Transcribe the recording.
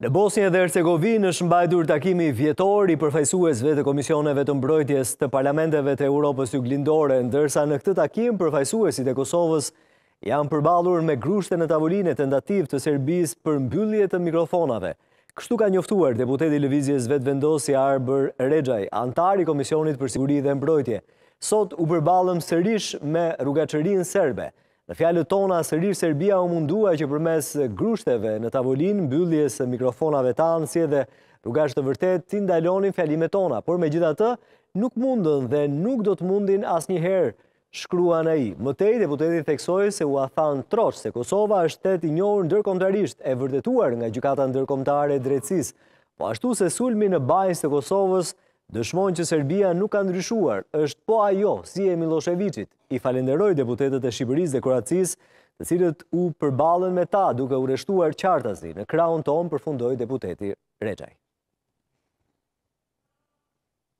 Në Bosnje dhe Hercegovinë është mbajtur takimi vjetor i përfaqësuesve të Komisioneve të Mbrojtjes të Parlamenteve të Europës Juglindore, ndërsa në këtë takim përfaqësuesit e Kosovës janë përballur me grushte në tavolinë e tentativë të Serbisë për mbyllje të mikrofonave. Kështu ka njoftuar deputeti i Lëvizjes Vetëvendosje Arbër Rexhaj, anëtar i Komisionit për Siguri dhe Mbrojtje. Sot u përballëm sërish me rrugaçërinë serbe, Në fjalët tona, sërish Serbia u mundua që përmes grushteve në tavolinë, mbylljes së mikrofonave tanë, si dhe rrugaçë të vërtetë, t'i ndalonin fjalimet tona, por megjithatë, nuk mundën dhe nuk do të mundin asnjëherë, shkruan ai. Më tej, deputeti theksoi se ua thanë troç se Kosova është shtet i njohur ndërkombëtarisht e vërtetuar nga Gjykata Ndërkombëtare e Drejtësisë, po ashtu se sulmi në Banjskë të Kosovës dëshmon që Serbia nuk ka ndryshuar, është po ajo, si e Millosheviqit. i falënderoi deputetët e Shqipërisë dhe Kroacisë, të cilët u përballën me ta duke u rreshtuar qartazi në krahun tonë, përfundoi deputeti Rexhaj.